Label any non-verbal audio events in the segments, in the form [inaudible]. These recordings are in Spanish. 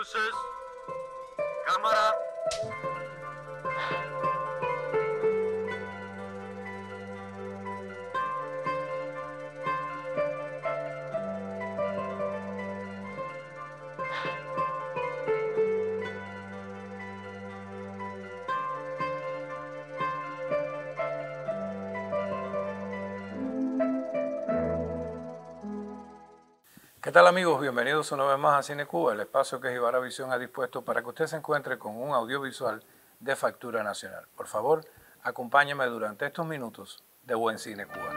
Luces. Cámara. ¿Qué tal amigos? Bienvenidos una vez más a Cine Cuba, el espacio que Gibara Visión ha dispuesto para que usted se encuentre con un audiovisual de factura nacional. Por favor, acompáñeme durante estos minutos de Buen Cine Cuba.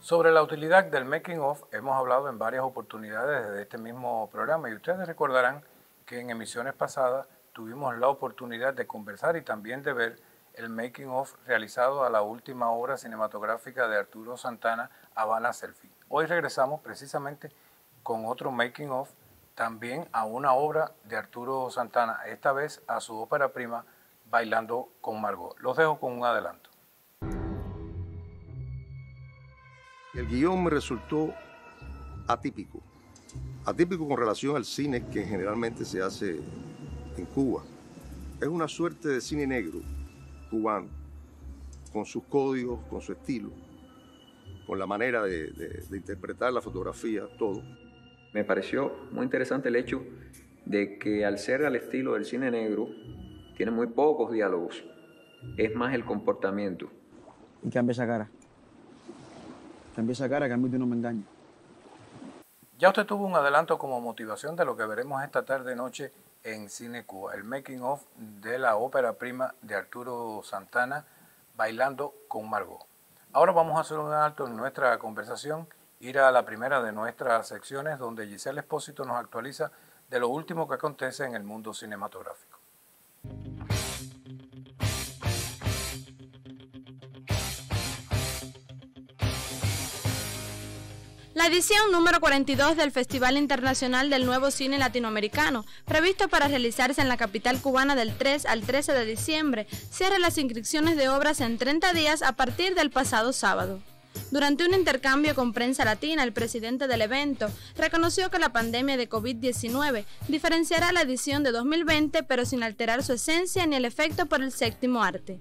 Sobre la utilidad del making of hemos hablado en varias oportunidades desde este mismo programa y ustedes recordarán que en emisiones pasadas tuvimos la oportunidad de conversar y también de ver el making of realizado a la última obra cinematográfica de Arturo Santana, Habana Selfie. Hoy regresamos precisamente con otro making of también a una obra de Arturo Santana, esta vez a su ópera prima Bailando con Margot. Los dejo con un adelanto. El guion me resultó atípico, atípico con relación al cine que generalmente se hace en Cuba. Es una suerte de cine negro cubano, con sus códigos, con su estilo, con la manera de, de- de interpretar la fotografía, todo. Me pareció muy interesante el hecho de que al ser al estilo del cine negro, tiene muy pocos diálogos. Es más el comportamiento. Y cambia esa cara. Cambia esa cara que a mí tú no me engañas. Ya usted tuvo un adelanto como motivación de lo que veremos esta tarde noche en Cine Cuba, el making of de la ópera prima de Arturo Santana, Bailando con Margot. Ahora vamos a hacer un alto en nuestra conversación, ir a la primera de nuestras secciones donde Giselle Espósito nos actualiza de lo último que acontece en el mundo cinematográfico. La edición número 42 del Festival Internacional del Nuevo Cine Latinoamericano, previsto para realizarse en la capital cubana del 3 al 13 de diciembre, cierra las inscripciones de obras en 30 días a partir del pasado sábado. Durante un intercambio con prensa latina, el presidente del evento reconoció que la pandemia de COVID-19 diferenciará la edición de 2020, pero sin alterar su esencia ni el efecto por el séptimo arte.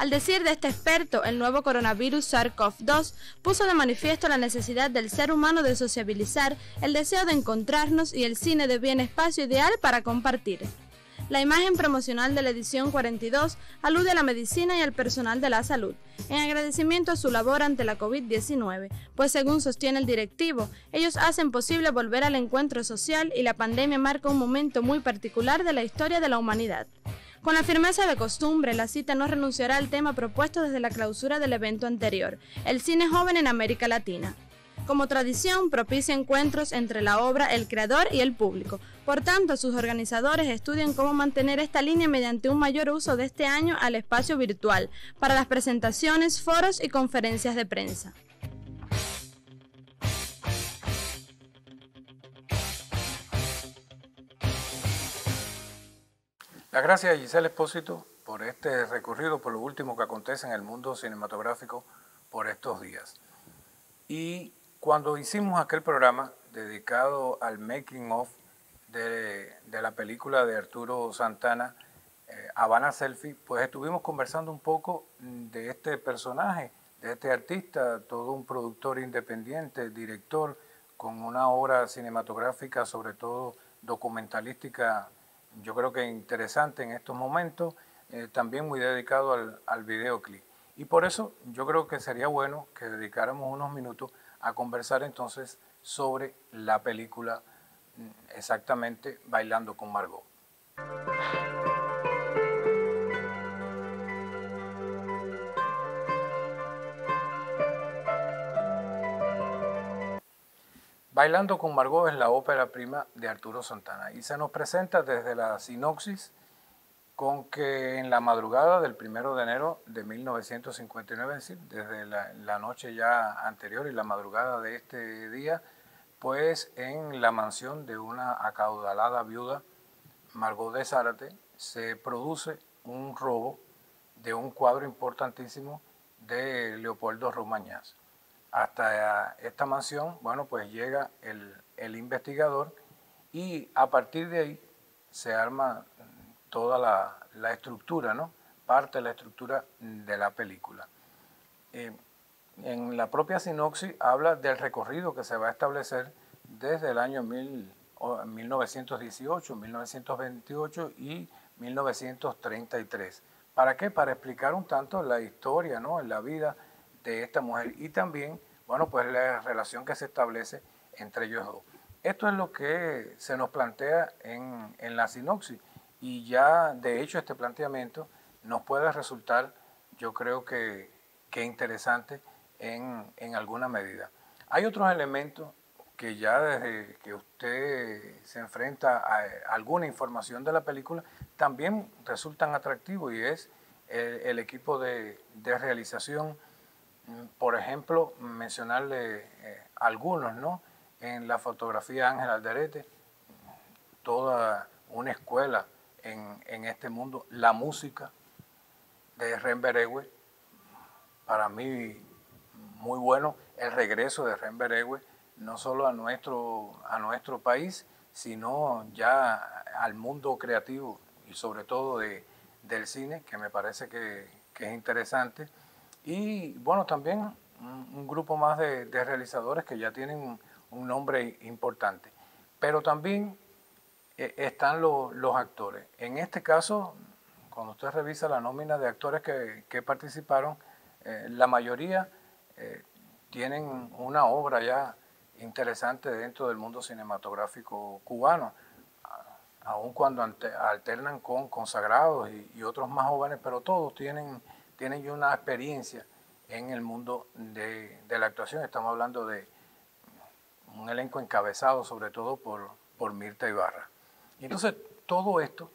Al decir de este experto, el nuevo coronavirus SARS-CoV-2 puso de manifiesto la necesidad del ser humano de sociabilizar, el deseo de encontrarnos y el cine de bien espacio ideal para compartir. La imagen promocional de la edición 42 alude a la medicina y al personal de la salud, en agradecimiento a su labor ante la COVID-19, pues según sostiene el directivo, ellos hacen posible volver al encuentro social y la pandemia marca un momento muy particular de la historia de la humanidad. Con la firmeza de costumbre, la cita no renunciará al tema propuesto desde la clausura del evento anterior, el cine joven en América Latina. Como tradición, propicia encuentros entre la obra, el creador y el público. Por tanto, sus organizadores estudian cómo mantener esta línea mediante un mayor uso de este año al espacio virtual, para las presentaciones, foros y conferencias de prensa. Las gracias a Giselle Espósito por este recorrido por lo último que acontece en el mundo cinematográfico por estos días. Y cuando hicimos aquel programa dedicado al making of de, la película de Arturo Santana, eh, Habana Selfie, pues estuvimos conversando un poco de este personaje, de este artista, todo un productor independiente, director, con una obra cinematográfica, sobre todo documentalística, yo creo que interesante en estos momentos, eh, también muy dedicado al, al videoclip. Y por eso yo creo que sería bueno que dedicáramos unos minutos a conversar entonces sobre la película mm, exactamente Bailando con Margot. Bailando con Margot es la ópera prima de Arturo Santana y se nos presenta desde la sinopsis con que en la madrugada del primero de enero de 1959, es decir, desde la, noche ya anterior y la madrugada de este día, pues en la mansión de una acaudalada viuda, Margot de Zárate, se produce un robo de un cuadro importantísimo de Leopoldo Romañaz. Hasta esta mansión, bueno, pues llega el, el investigador y a partir de ahí se arma toda la, la estructura, ¿no? Parte de la estructura de la película. Eh, en la propia sinopsis habla del recorrido que se va a establecer desde el año mil, 1918, 1928 y 1933. ¿Para qué? Para explicar un tanto la historia, ¿no? la vida de esta mujer y también, bueno, pues la relación que se establece entre ellos dos. Esto es lo que se nos plantea en, en la sinopsis y ya de hecho este planteamiento nos puede resultar, yo creo que, que interesante en, en alguna medida. Hay otros elementos que ya desde que usted se enfrenta a alguna información de la película, también resultan atractivos y es el, equipo de, de, realización. Por ejemplo, mencionarle eh, algunos, ¿no? En la fotografía Ángel Alderete, toda una escuela en, en este mundo, la música de Ren Beregue, para mí muy bueno el regreso de Ren Beregue no solo a nuestro, a nuestro país, sino ya al mundo creativo y sobre todo de, del cine, que me parece que, que, es interesante. Y bueno, también un, grupo más de, realizadores que ya tienen un, nombre importante. Pero también eh, están lo, los actores. En este caso, cuando usted revisa la nómina de actores que, que participaron, eh, la mayoría eh, tienen una obra ya interesante dentro del mundo cinematográfico cubano, aun cuando alternan con consagrados y, otros más jóvenes, pero todos tienen, tienen una experiencia en el mundo de, la actuación. Estamos hablando de un elenco encabezado sobre todo por, por Mirta Ibarra. Y entonces todo esto,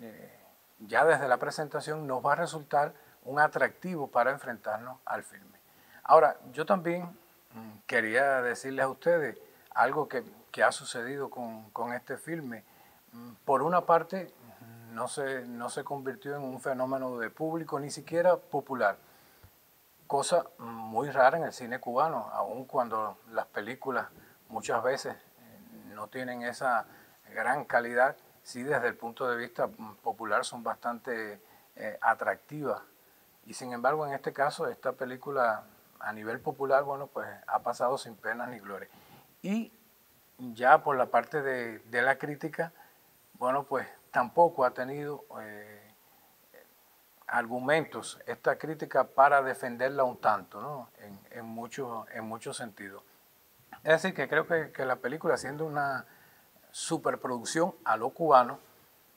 eh, ya desde la presentación, nos va a resultar un atractivo para enfrentarnos al filme. Ahora, yo también Mm, quería decirles a ustedes algo que, ha sucedido con, este filme. Mm, por una parte, no se, no se convirtió en un fenómeno de público, ni siquiera popular. Cosa muy rara en el cine cubano, aun cuando las películas muchas veces eh, no tienen esa gran calidad, sí desde el punto de vista popular son bastante eh, atractivas. Y sin embargo, en este caso, esta película a nivel popular, bueno, pues ha pasado sin pena ni gloria. Y ya por la parte de, la crítica, bueno, pues tampoco ha tenido eh, argumentos esta crítica para defenderla un tanto, ¿no? En, muchos en muchos sentidos. Es decir, que creo que, que, la película, siendo una superproducción a lo cubano,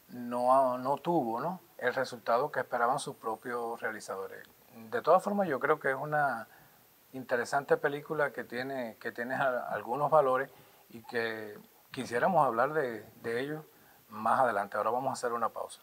no, no tuvo ¿no? el resultado que esperaban sus propios realizadores. De todas formas, yo creo que es una interesante película que tiene, que tiene algunos valores y que quisiéramos hablar de, de ellos más adelante. Ahora vamos a hacer una pausa.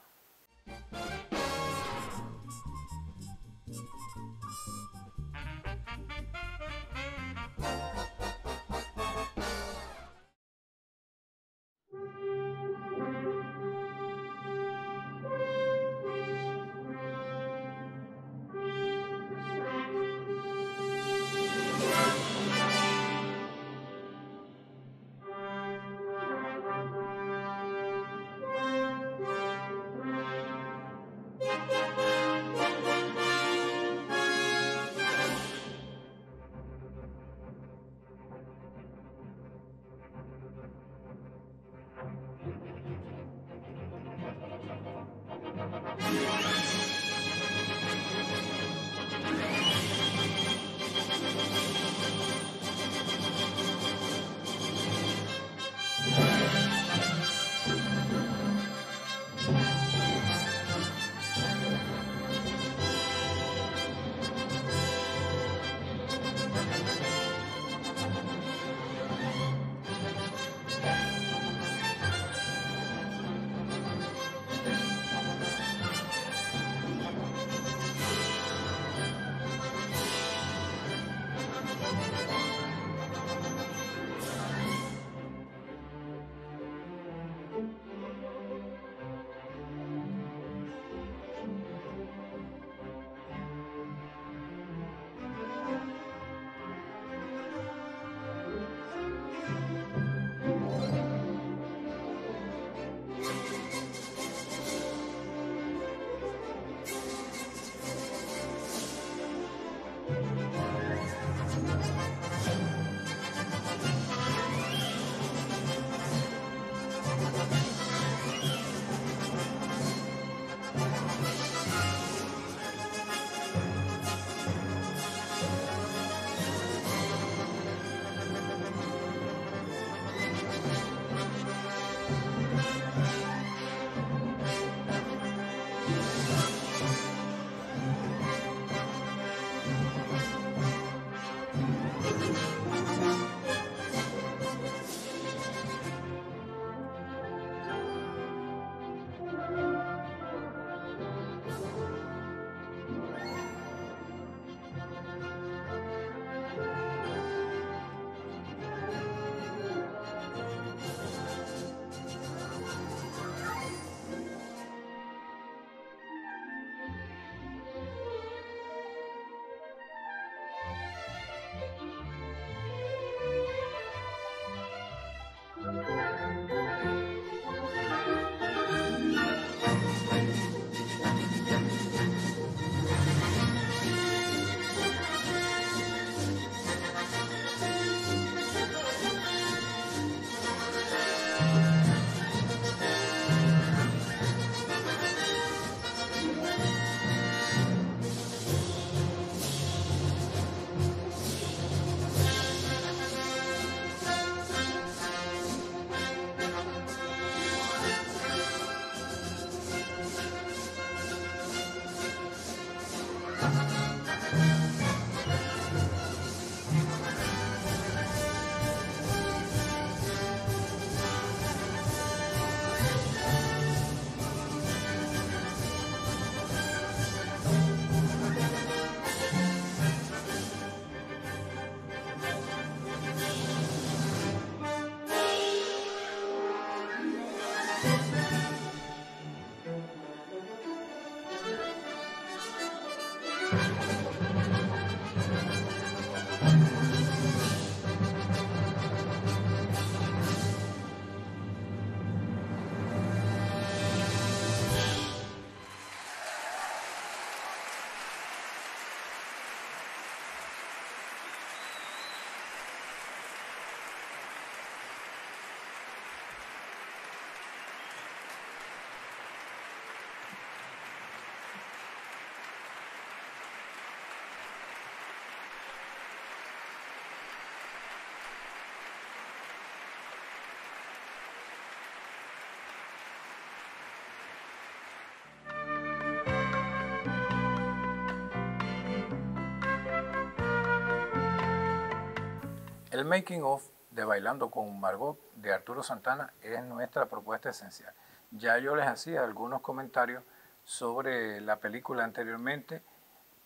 El making of de Bailando con Margot de Arturo Santana es nuestra propuesta esencial. Ya yo les hacía algunos comentarios sobre la película anteriormente,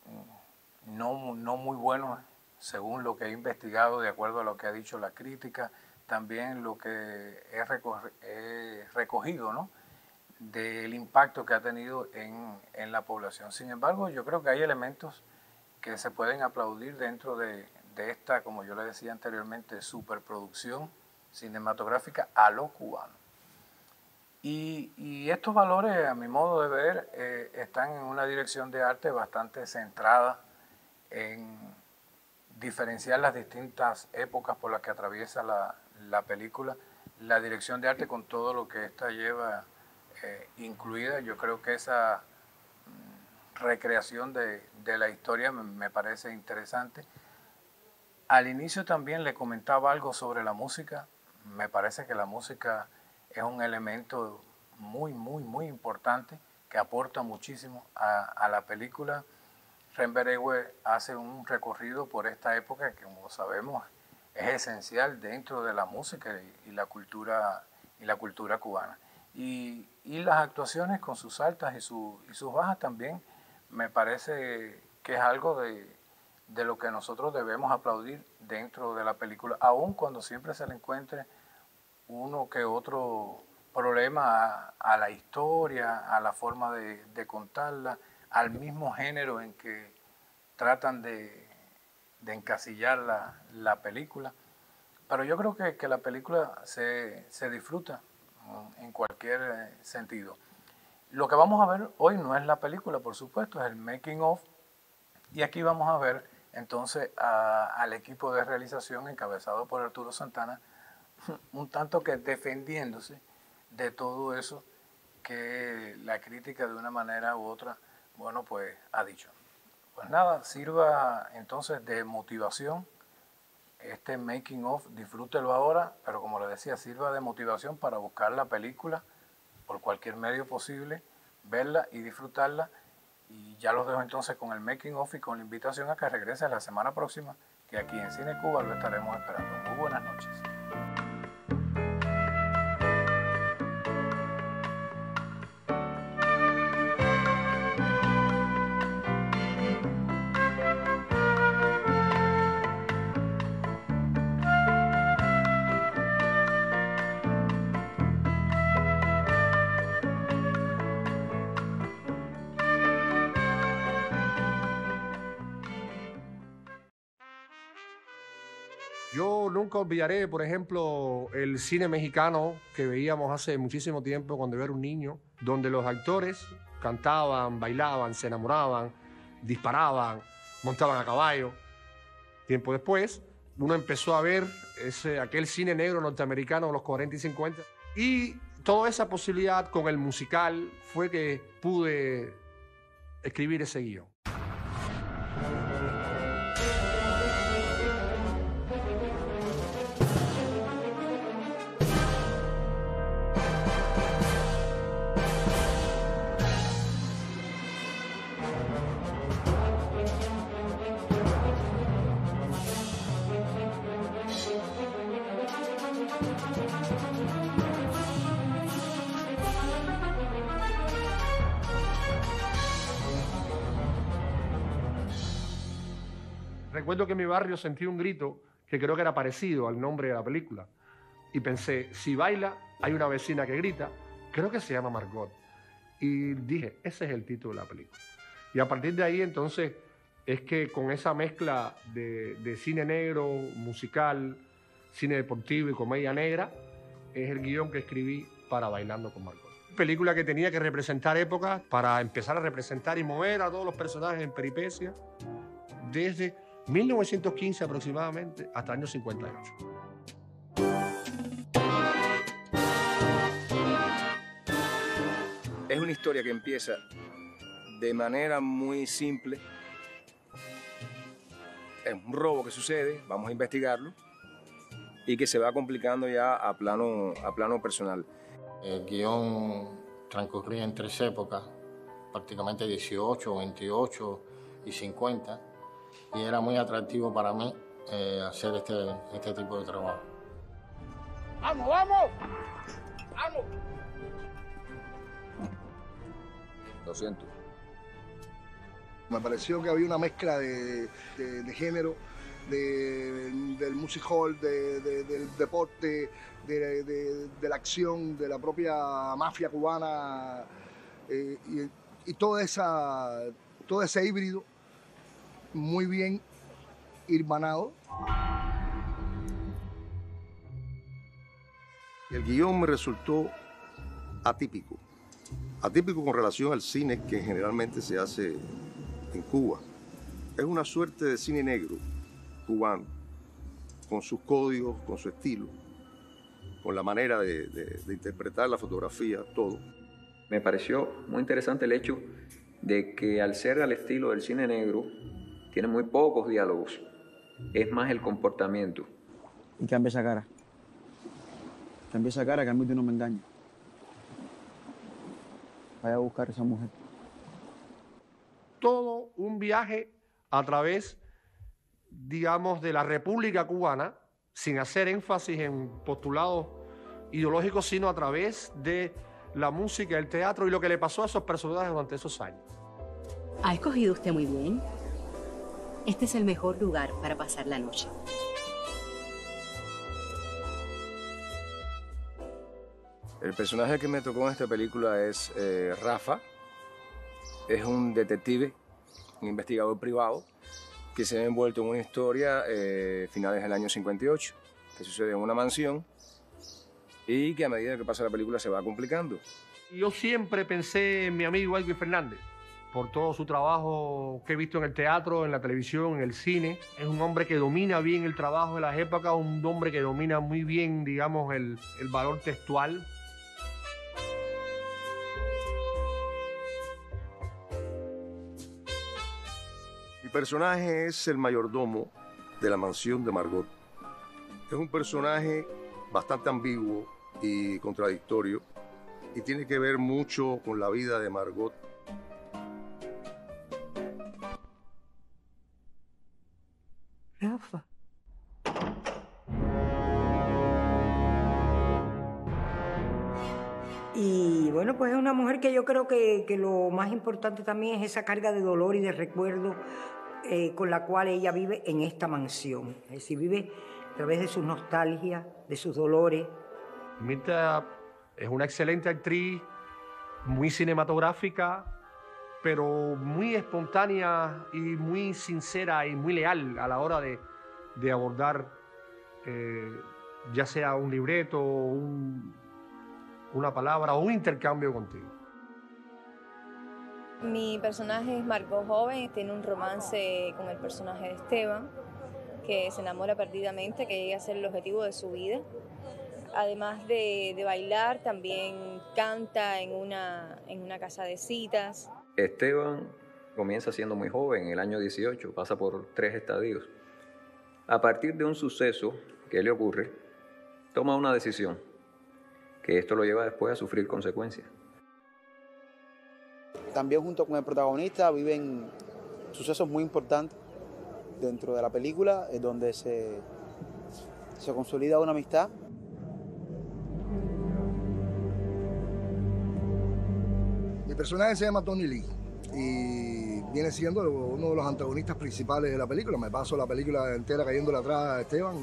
mm, no, no muy buenos según lo que he investigado, de acuerdo a lo que ha dicho la crítica, también lo que he, recogido ¿no? del impacto que ha tenido en, en la población. Sin embargo, yo creo que hay elementos que se pueden aplaudir dentro de, de esta, como yo le decía anteriormente, superproducción cinematográfica a lo cubano. Y, estos valores, a mi modo de ver, eh, están en una dirección de arte bastante centrada en diferenciar las distintas épocas por las que atraviesa la, película, la dirección de arte con todo lo que ésta lleva eh, incluida. Yo creo que esa mm, recreación de, la historia me parece interesante. Al inicio también le comentaba algo sobre la música. Me parece que la música es un elemento muy, muy, muy importante que aporta muchísimo a, la película. Remberegue hace un recorrido por esta época que, como sabemos, es esencial dentro de la música y, la cultura y la cultura cubana. Y, las actuaciones con sus altas y, y sus bajas también me parece que es algo de, de lo que nosotros debemos aplaudir dentro de la película, aun cuando siempre se le encuentre uno que otro problema a, la historia, a la forma de, contarla, al mismo género en que tratan de, encasillar la, película. Pero yo creo que, la película se, se disfruta en cualquier eh, sentido. Lo que vamos a ver hoy no es la película, por supuesto, es el making of. Y aquí vamos a ver entonces al equipo de realización encabezado por Arturo Santana, [laughs] un tanto que defendiéndose de todo eso que la crítica de una manera u otra, bueno, pues ha dicho. Pues nada, sirva entonces de motivación este making of, disfrútelo ahora, pero como le decía, sirva de motivación para buscar la película por cualquier medio posible, verla y disfrutarla y ya los dejo entonces con el making of y con la invitación a que regrese la semana próxima, que aquí en Cine Cuba lo estaremos esperando. Muy buenas noches. Nunca olvidaré, por ejemplo, el cine mexicano que veíamos hace muchísimo tiempo cuando yo era un niño, donde los actores cantaban, bailaban, se enamoraban, disparaban, montaban a caballo. Tiempo después, uno empezó a ver ese, aquel cine negro norteamericano de los 40 y 50 y toda esa posibilidad con el musical fue que pude escribir ese guion. Recuerdo que en mi barrio sentí un grito que creo que era parecido al nombre de la película. Y pensé, si baila, hay una vecina que grita, creo que se llama Margot. Y dije, ese es el título de la película. Y a partir de ahí entonces es que con esa mezcla de, de cine negro, musical, cine deportivo y comedia negra, es el guion que escribí para Bailando con Margot. Película que tenía que representar épocas para empezar a representar y mover a todos los personajes en peripecia desde 1915 aproximadamente hasta el año 58. Es una historia que empieza de manera muy simple. Es un robo que sucede, vamos a investigarlo, y que se va complicando ya a plano, a plano personal. El guion transcurría en tres épocas, prácticamente 18, 28 y 50, y era muy atractivo para mí eh, hacer este, este tipo de trabajo. ¡Vamos, vamos! ¡Vamos! Lo siento. Me pareció que había una mezcla de, de- de género, de- del music hall, de- de- del deporte, de, de- de la acción, de la propia mafia cubana eh, y, y toda esa, todo ese híbrido muy bien hermanado. El guion me resultó atípico. Atípico con relación al cine que generalmente se hace en Cuba. Es una suerte de cine negro cubano, con sus códigos, con su estilo, con la manera de, de- de interpretar la fotografía, todo. Me pareció muy interesante el hecho de que al ser al estilo del cine negro, tiene muy pocos diálogos. Es más el comportamiento. Y cambia esa cara. Cambia esa cara que a mí tú no me engaña. Vaya a buscar a esa mujer. todo un viaje a través, digamos, de la República Cubana, sin hacer énfasis en postulados ideológicos, sino a través de la música, el teatro y lo que le pasó a esos personajes durante esos años. Ha escogido usted muy bien. Este es el mejor lugar para pasar la noche. El personaje que me tocó en esta película es eh, Rafa. Es un detective, un investigador privado, que se ve envuelto en una historia eh, finales del año 58, que sucede en una mansión y que a medida que pasa la película se va complicando. Yo siempre pensé en mi amigo Edwin Fernández, por todo su trabajo que he visto en el teatro, en la televisión, en el cine. Es un hombre que domina bien el trabajo de las épocas, un hombre que domina muy bien, digamos, el, el valor textual. Mi personaje es el mayordomo de la mansión de Margot. Es un personaje bastante ambiguo y contradictorio y tiene que ver mucho con la vida de Margot. Y bueno, pues es una mujer que yo creo que, que lo más importante también es esa carga de dolor y de recuerdo eh, con la cual ella vive en esta mansión. Es decir, vive a través de sus nostalgias, de sus dolores. Mirta es una excelente actriz, muy cinematográfica, pero muy espontánea y muy sincera y muy leal a la hora de, de abordar eh, ya sea un libreto, un- una palabra o un intercambio contigo. Mi personaje es Marco Joven, tiene un romance con el personaje de Esteban, que se enamora perdidamente, que llega a ser el objetivo de su vida. Además de, de bailar, también canta en una, en una casa de citas. Esteban comienza siendo muy joven, en el año 18, pasa por tres estadios. A partir de un suceso que le ocurre, toma una decisión, que esto lo lleva después a sufrir consecuencias. También junto con el protagonista viven sucesos muy importantes dentro de la película, es donde se, se consolida una amistad. Mi personaje se llama Tony Lee y viene siendo uno de los antagonistas principales de la película. Me paso la película entera cayéndole atrás a Esteban.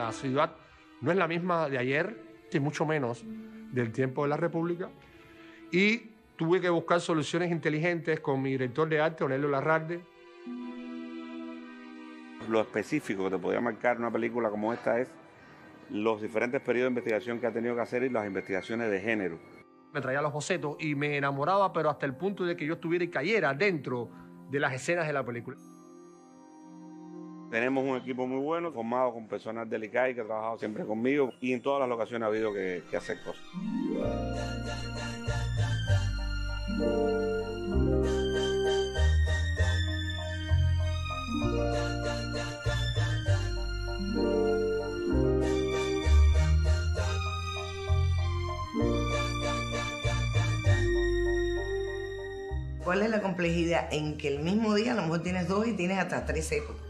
La ciudad no es la misma de ayer, y mucho menos del tiempo de la República. Y tuve que buscar soluciones inteligentes con mi director de arte, Onelio Larralde. Lo específico que te podía marcar una película como esta es los diferentes periodos de investigación que ha tenido que hacer y las investigaciones de género. Me traía los bocetos y me enamoraba, pero hasta el punto de que yo estuviera y cayera dentro de las escenas de la película. Tenemos un equipo muy bueno, formado con personal del ICAI que ha trabajado siempre conmigo y en todas las locaciones ha habido que, que hacer cosas. ¿Cuál es la complejidad? En que el mismo día a lo mejor tienes dos y tienes hasta tres épocas.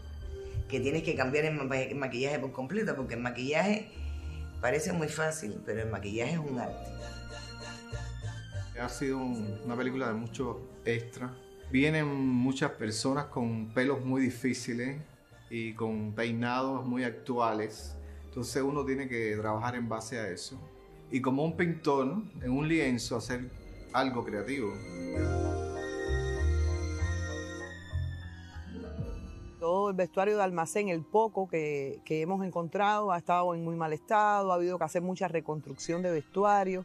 Que tienes que cambiar el ma- el maquillaje por completo, porque el maquillaje parece muy fácil, pero el maquillaje es un arte. Ha sido un- una película de muchos extras. Vienen muchas personas con pelos muy difíciles y con peinados muy actuales. Entonces uno tiene que trabajar en base a eso. Y como un pintor, en un lienzo, hacer algo creativo. Todo el vestuario de almacén, el poco que, hemos encontrado, ha estado en muy mal estado, ha habido que hacer mucha reconstrucción de vestuario,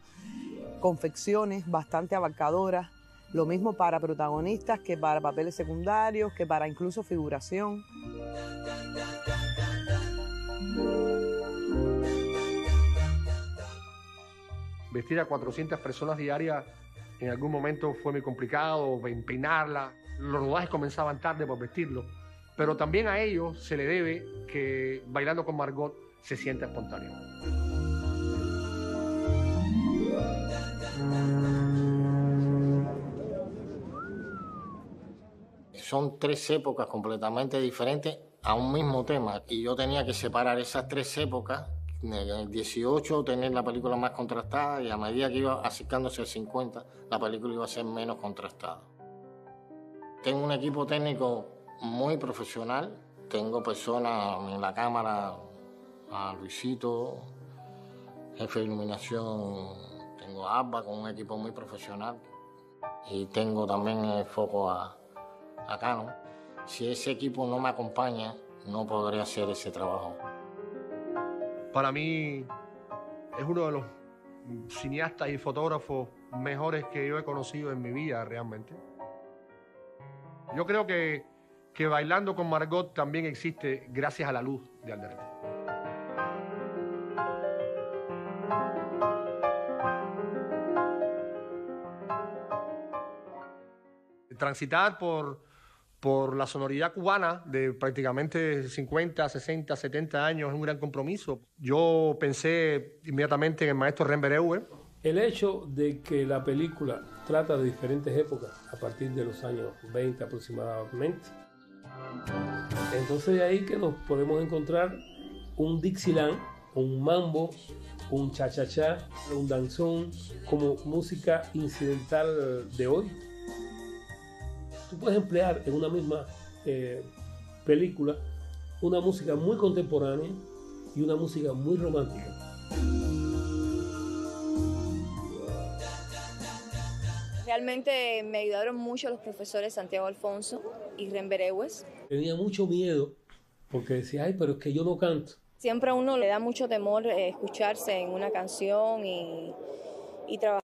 confecciones bastante abarcadoras, lo mismo para protagonistas que para papeles secundarios, que para incluso figuración. Vestir a 400 personas diarias en algún momento fue muy complicado, pe- peinarla. Los rodajes comenzaban tarde por vestirlo. Pero también a ellos se le debe que bailando con Margot se sienta espontáneo. Son tres épocas completamente diferentes a un mismo tema y yo tenía que separar esas tres épocas. En el 18 tener la película más contrastada y a medida que iba acercándose al 50 la película iba a ser menos contrastada. Tengo un equipo técnico muy profesional, tengo personas en la cámara, a Luisito, jefe de iluminación, tengo a Abba con un equipo muy profesional y tengo también el foco a, a Canon. Si ese equipo no me acompaña, no podré hacer ese trabajo. Para mí es uno de los cineastas y fotógrafos mejores que yo he conocido en mi vida realmente. Yo creo que, que Bailando con Margot también existe gracias a la luz de Alderete. Transitar por, por la sonoridad cubana de prácticamente 50, 60, 70 años es un gran compromiso. Yo pensé inmediatamente en el maestro Rembereue. El hecho de que la película trata de diferentes épocas, a partir de los años 20 aproximadamente, entonces de ahí que nos podemos encontrar un Dixieland, un mambo, un cha-cha-cha, un danzón, como música incidental de hoy. Tú puedes emplear en una misma eh, película una música muy contemporánea y una música muy romántica. Realmente me ayudaron mucho los profesores Santiago Alfonso y Remberewes. Tenía mucho miedo porque decía, ay, pero es que yo no canto. Siempre a uno le da mucho temor eh, escucharse en una canción y, y trabajar.